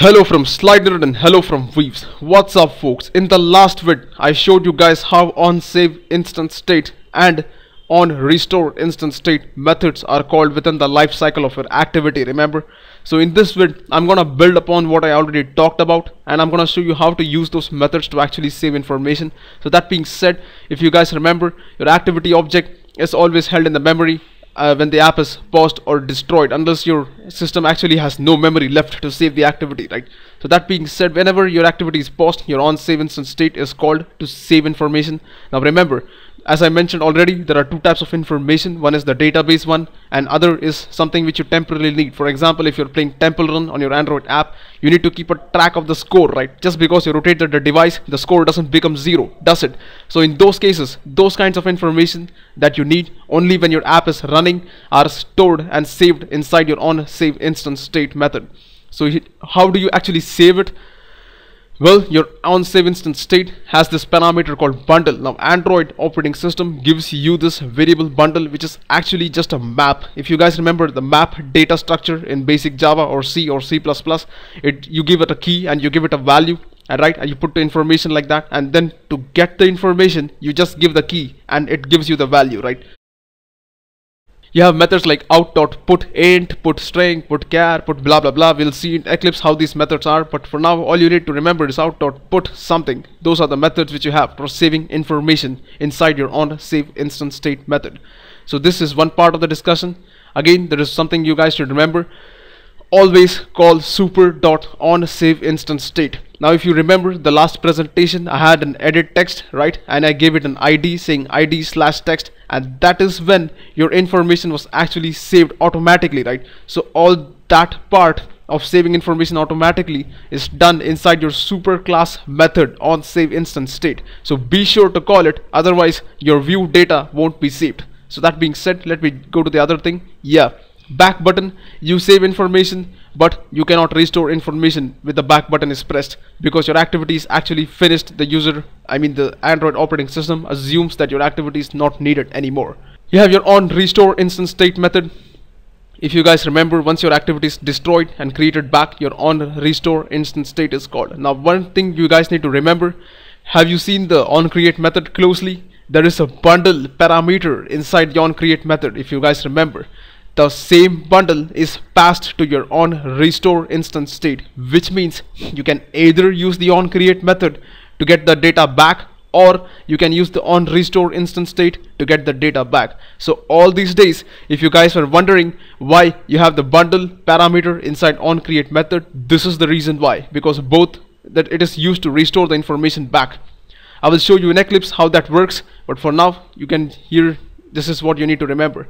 Hello from slidenerd hello from Vivz. What's up folks? In the last vid, I showed you guys how on save instance state and on restore instance state methods are called within the life cycle of your activity remember so in this vid I'm gonna build upon what I already talked about and I'm gonna show you how to use those methods to actually save information so that being said if you guys remember your activity object is always held in the memory uh, when the app is paused or destroyed unless your system actually has no memory left to save the activity right? So that being said whenever your activity is paused your on save instance state is called to save information. Now remember as I mentioned already there are two types of information. One is the database one and other is something which you temporarily need. For example if you're playing temple run on your android app you need to keep a track of the score right? Just because you rotate the device the score doesn't become zero does it? So in those cases those kinds of information that you need only when your app is running are stored and saved inside your on save instance state method. So how do you actually save it well, your on-save instance state has this parameter called bundle. Now, Android operating system gives you this variable bundle, which is actually just a map. If you guys remember the map data structure in basic Java or C or C++, it you give it a key and you give it a value and right and you put the information like that and then to get the information you just give the key and it gives you the value right you have methods like out dot put int put string put char put blah blah blah. We'll see in eclipse how these methods are but for now all you need to remember is out dot put something. Those are the methods which you have for saving information inside your on save instance state method. So this is one part of the discussion. Again there is something you guys should remember. Always call super dot on save instance state now if you remember the last presentation I had an edit text right? And I gave it an ID saying ID slash text. And that is when your information was actually saved automatically right? So all that part of saving information automatically is done inside your super class method on save instance state. So be sure to call it. Otherwise your view data won't be saved. So that being said let me go to the other thing. Yeah. Back button. You save information but you cannot restore information with the back button is pressed because your activity is actually finished. The user I mean the Android operating system assumes that your activity is not needed anymore. You have your on restore instance state method. If you guys remember once your activity is destroyed and created back your on restore instance state is called. Now one thing you guys need to remember have you seen the on create method closely? There is a bundle parameter inside the on create method if you guys remember the same bundle is passed to your on restore instance state which means you can either use the on create method to get the data back or you can use the on restore instance state to get the data back. So all these days if you guys were wondering why you have the bundle parameter inside on create method this is the reason why because both that it is used to restore the information back. I will show you in Eclipse how that works but for now you can hear this is what you need to remember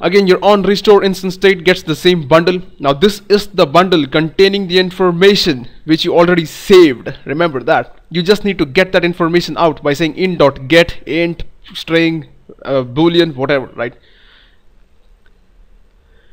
again your on restore instance state gets the same bundle. Now this is the bundle containing the information which you already saved. Remember that. You just need to get that information out by saying in dot get int string uh, boolean whatever right?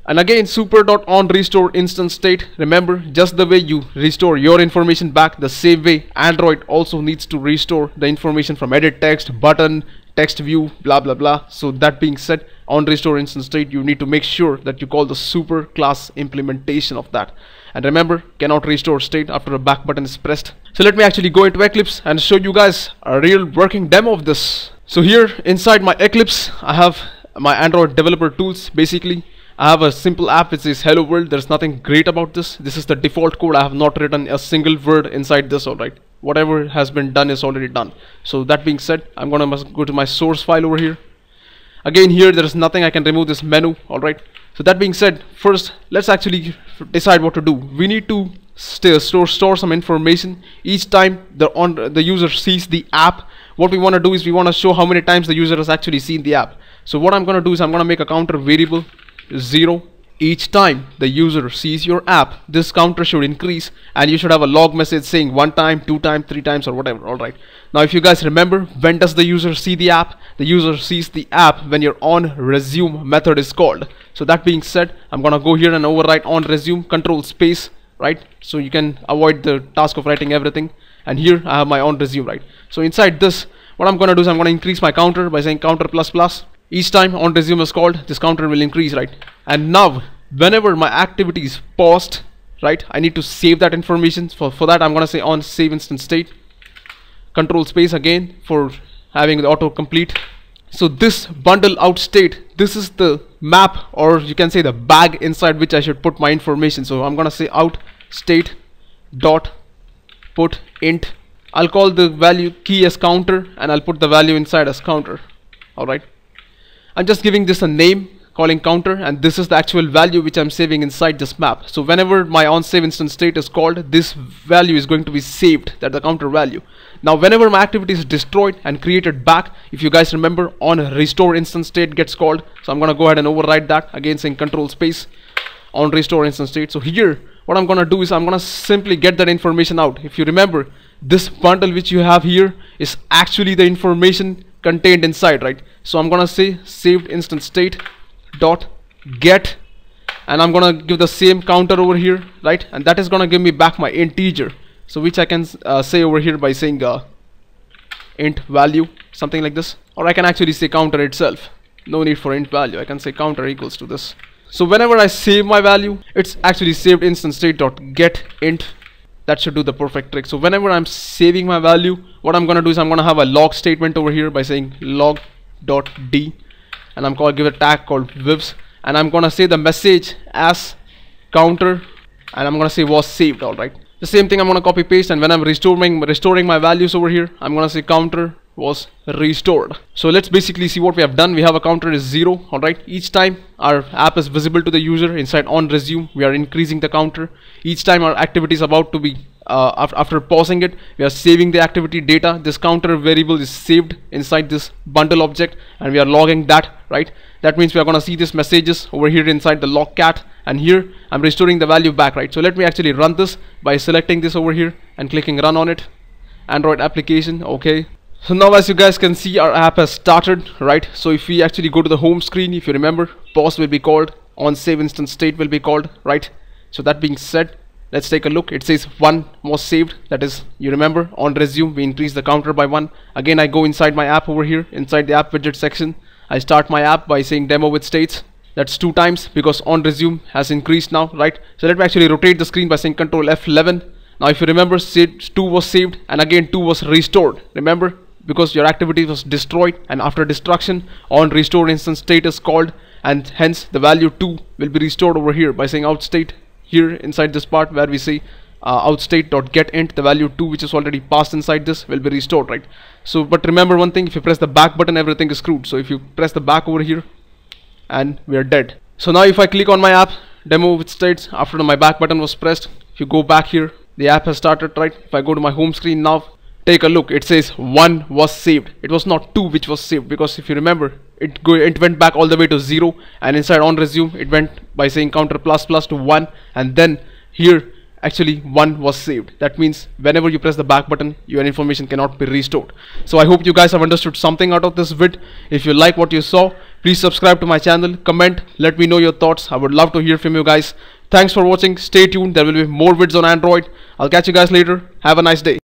And again super dot on restore instance state. Remember just the way you restore your information back the same way android also needs to restore the information from edit text button text view blah blah blah. So that being said on restore instance state you need to make sure that you call the super class implementation of that. And remember cannot restore state after a back button is pressed. So let me actually go into Eclipse and show you guys a real working demo of this. So here inside my Eclipse I have my Android developer tools. Basically I have a simple app which says hello world there's nothing great about this. This is the default code. I have not written a single word inside this alright whatever has been done is already done. So that being said I'm gonna go to my source file over here. Again here there is nothing I can remove this menu alright so that being said first let's actually decide what to do. We need to store store some information. Each time the on the user sees the app what we want to do is we want to show how many times the user has actually seen the app. So what I'm gonna do is I'm gonna make a counter variable 0 each time the user sees your app this counter should increase and you should have a log message saying one time two times three times or whatever all right. Now if you guys remember when does the user see the app? The user sees the app when your on resume method is called. So that being said I'm gonna go here and overwrite on resume control space right? So you can avoid the task of writing everything. And here I have my on resume right? So inside this what I'm gonna do is I'm gonna increase my counter by saying counter plus plus each time on resume is called this counter will increase right? And now whenever my activity is paused right I need to save that information. For, for that I'm gonna say on save instance state control space again for having the auto complete. So this bundle out state this is the map or you can say the bag inside which I should put my information. So I'm gonna say out state dot put int. I'll call the value key as counter and I'll put the value inside as counter. Alright I'm just giving this a name calling counter and this is the actual value which I'm saving inside this map. So whenever my on save instance state is called this value is going to be saved. That the counter value. Now whenever my activity is destroyed and created back if you guys remember on restore instance state gets called. So I'm gonna go ahead and override that again saying control space on restore instance state. So here what I'm gonna do is I'm gonna simply get that information out. If you remember this bundle which you have here is actually the information contained inside right so I'm gonna say saved instance state dot get and I'm gonna give the same counter over here right? And that is gonna give me back my integer. So which I can uh, say over here by saying uh, int value something like this. Or I can actually say counter itself. No need for int value. I can say counter equals to this. So whenever I save my value it's actually saved instance state dot get int. That should do the perfect trick. So whenever I'm saving my value what I'm gonna do is I'm gonna have a log statement over here by saying log dot d and I'm gonna give a tag called vivs and I'm gonna say the message as counter and I'm gonna say was saved alright the same thing I'm gonna copy paste and when I'm restoring restoring my values over here I'm gonna say counter was restored. So let's basically see what we have done. We have a counter is zero all right? Each time our app is visible to the user inside on resume we are increasing the counter. Each time our activity is about to be uh, after, pausing it we are saving the activity data. This counter variable is saved inside this bundle object and we are logging that right? That means we are going to see these messages over here inside the log cat and here I'm restoring the value back right? So let me actually run this by selecting this over here and clicking run on it. Android application okay. So now as you guys can see our app has started right? So if we actually go to the home screen if you remember pause will be called on save instance state will be called right? So that being said let's take a look. It says one was saved. That is you remember on resume we increase the counter by one. Again I go inside my app over here inside the app widget section. I start my app by saying demo with states. That's two times because on resume has increased now right? So let me actually rotate the screen by saying control F11 now if you remember 2 was saved and again 2 was restored. Remember? Because your activity was destroyed and after destruction on restore instance state is called and hence the value 2 will be restored over here by saying out state here inside this part where we say uh, outstate dot get int the value 2 which is already passed inside this will be restored right? So but remember one thing if you press the back button everything is screwed. So if you press the back over here and we are dead. So now if I click on my app demo with states after my back button was pressed if you go back here the app has started right? If I go to my home screen now take a look it says one was saved. It was not two which was saved because if you remember it go it went back all the way to zero and inside on resume it went by saying counter plus plus to one and then here actually one was saved. That means whenever you press the back button your information cannot be restored. So i hope you guys have understood something out of this vid. If you like what you saw please subscribe to my channel comment let me know your thoughts. I would love to hear from you guys. Thanks for watching. Stay tuned. There will be more vids on android. I'll catch you guys later. Have a nice day